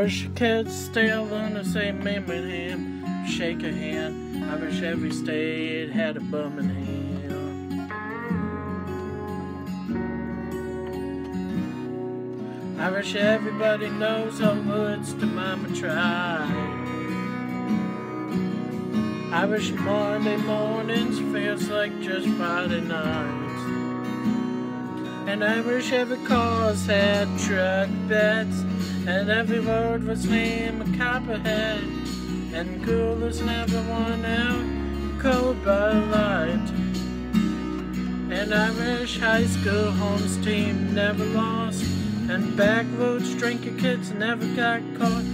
Wish kids still on the same Birmingham. Shake a hand. I wish every state had a Birmingham. I wish everybody knows how woods to mama tried. I wish Monday mornings feels like just Friday nights. And I wish every cause had truck beds. And every word was named a copperhead And coolers never won out Cold Bud Light And Irish high school homes team never lost And backroads drinking kids never got caught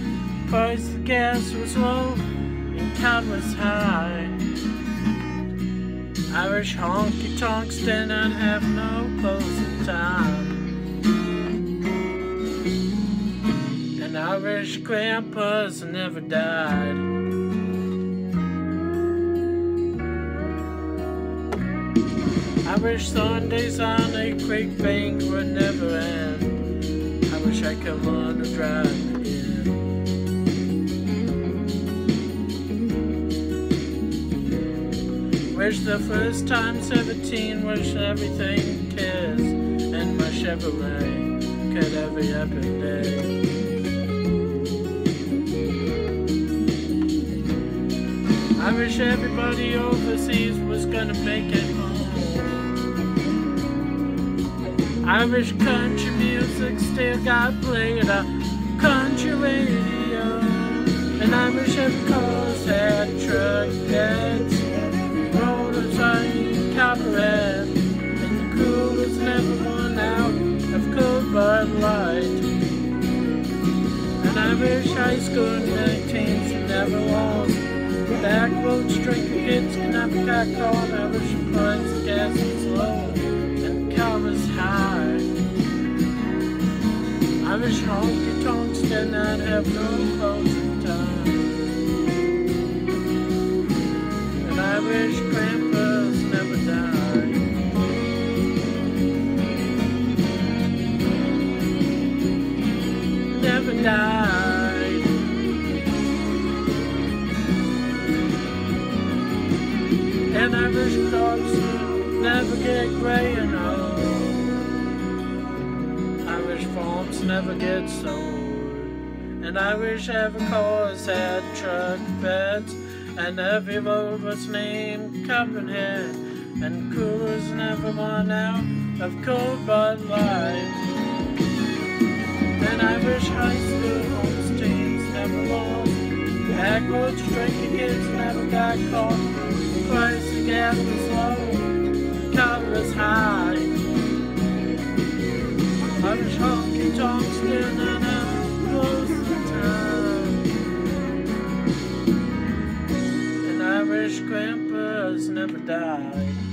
Price of gas was low and count was high Irish honky tonks did not have no closing wish grandpas never died. I wish Sundays on a creek bank would never end. I wish I could learn to drive again. Wish the first time 17, wish everything kiss, and my Chevrolet could every epic day. Wish everybody overseas was gonna make it home. I wish country music still got played on country radio. And I wish every cars had truck beds, motorcycle copperhead, and the coolers never run out of cold Bud Light. And I wish high school 19s never lost Backroads drinking kids can have a cat called I wish the price of gas was low and the car was high. I wish honky tonks did not have no closing never get gray and old. I wish farms never get sold. And I wish every cars had truck beds. And every road was named Copperhead. And coolers never run out of cold Bud Light. And I wish high school homes teens never lost. Backwoods drinking kids never got caught price of gas was low, copper was high. I wish honky still not out close to time. And I wish grandpas never died.